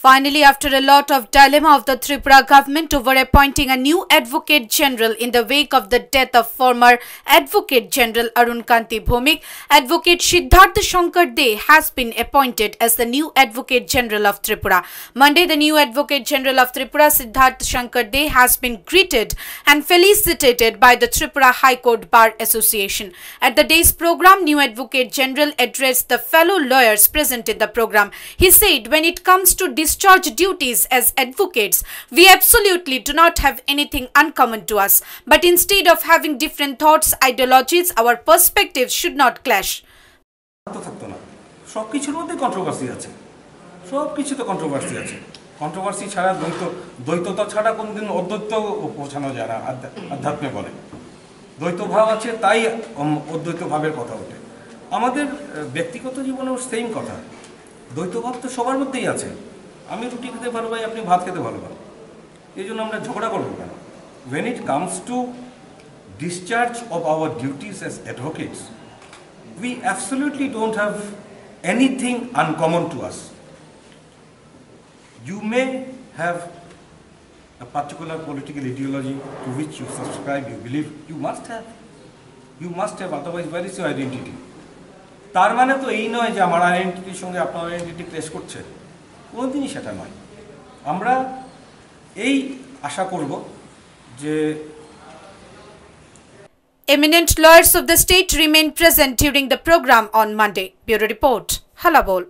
Finally, after a lot of dilemma of the Tripura government over appointing a new Advocate General in the wake of the death of former Advocate General Arun Kanti Bhomik, Advocate Siddharth Shankar De has been appointed as the new Advocate General of Tripura. Monday, the new Advocate General of Tripura, Siddharth Shankar De, has been greeted and felicitated by the Tripura High Court Bar Association. At the day's program, new Advocate General addressed the fellow lawyers present in the program. He said, when it comes to discharge duties as advocates, we absolutely do not have anything uncommon to us. But instead of having different thoughts, ideologies, our perspectives should not clash. Controversy ছাড়া দ্বৈত দ্বৈততা ছাড়া কোনোদিন অদ্বৈত পৌঁছানো যায় না আধ্যাত্মে বলে দ্বৈত আছে তাই অদ্বৈত কথা ওঠে আমাদের ব্যক্তিগত জীবনেও সেম কথা দ্বৈত ভাব তো সবার মধ্যেই আছে আমি রুটি খেতে ভালোবাই আপনি ভাত খেতে ভালোবান এই জন্য আমরা ঝগড়া করব কেন? When it comes to discharge of our duties as advocates we absolutely don't have anything uncommon to us you may have a particular political ideology to which you subscribe you believe you must have you must have otherwise whereas you identity তার মানে তো এই নয় যে আমার আইডেন্টিটির সঙ্গে আপনার identity ক্লেস করছে। কোনোদিনই সেটা নয় আমরা এই আশা করব যে Eminent lawyers of the state remain present during the program on Monday. Bureau Report, Halabol.